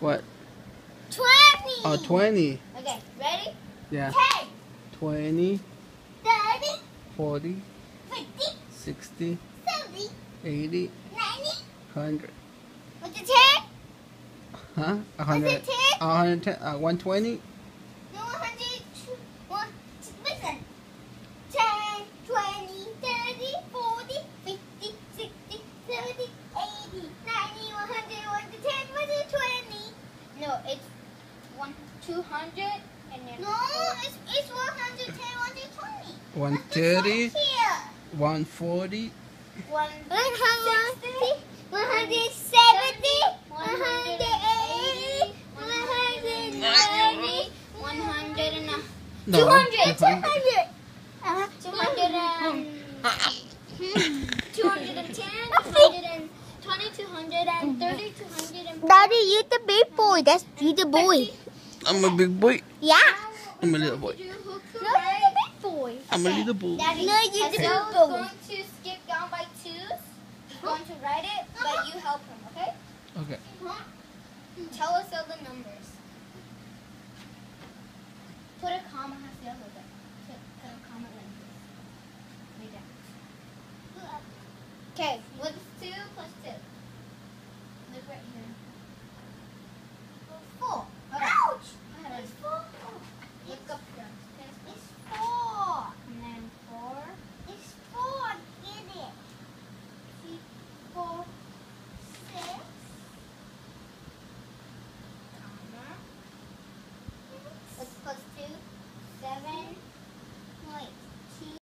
What? 20. Oh, 20. Okay, ready? Yeah. 10, 20, 30, 40, 50, 60, 70, 80, 90. 100. What's the 10? Huh? What's 100. the 10? 110. Uh, 120. No, 100. One, listen. 10, 20, 30, 40, 50, 60, 70, 80, 90, 100, 110, 120. No, it's one, 200 and then. No, it's, it's 110, 120. 130. That's the Here. 140. 160, 170, 180, 190, 100 and a No. 200, 200. 200. Uh, 200 Daddy, you the big boy. That's you the boy. I'm a big boy. Yeah. I'm a little boy. Do hook No, you're the big boy. I'm a little boy. Daddy, No, you Hazel's didn't go. going to skip down by twos. He's going to write it, but uh-huh. you help him, okay? Okay. Uh-huh. Tell us all the numbers. Put a comma, Hazel, with it. Put, put a comma like this. Way down. Okay, what's two plus two? Look right here. seven point two